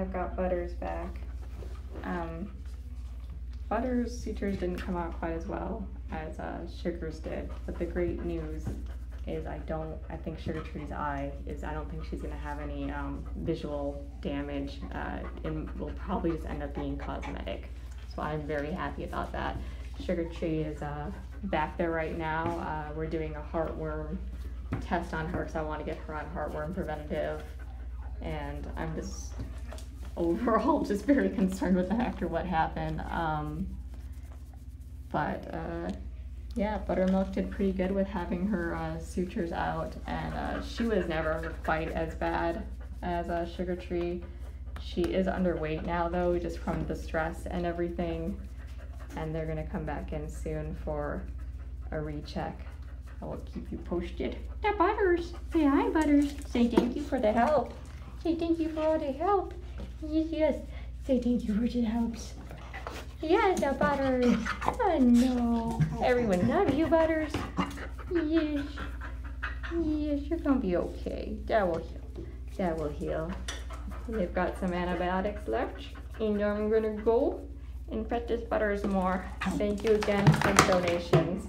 have got Butters back. Um, Butters' sutures didn't come out quite as well as uh, Sugar's did, but the great news is I don't, I think Sugar Tree's eye is, I don't think she's gonna have any um, visual damage uh, and will probably just end up being cosmetic. So I'm very happy about that. Sugar Tree is uh, back there right now. Uh, we're doing a heartworm test on her because I want to get her on heartworm preventative. And I'm just overall just very concerned with that after what happened. Um, but uh, yeah, Buttermilk did pretty good with having her uh, sutures out, and uh, she was never quite as bad as uh, Sugar Tree. She is underweight now, though, just from the stress and everything. And they're gonna come back in soon for a recheck. I will keep you posted. That Butters, say hi, Butters. Say thank you for the help. Say thank you for all the help. Yes, yes. Say thank you for the helps. Yes, the Butters. Oh no. Everyone love you, Butters. Yes. Yes, you're gonna be okay. That will heal. That will heal. They've got some antibiotics left, and I'm gonna go and pet this Butters more. Thank you again for the donations.